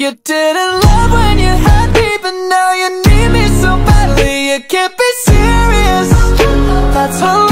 You didn't love when you had me But now you need me so badly. You can't be serious. That's all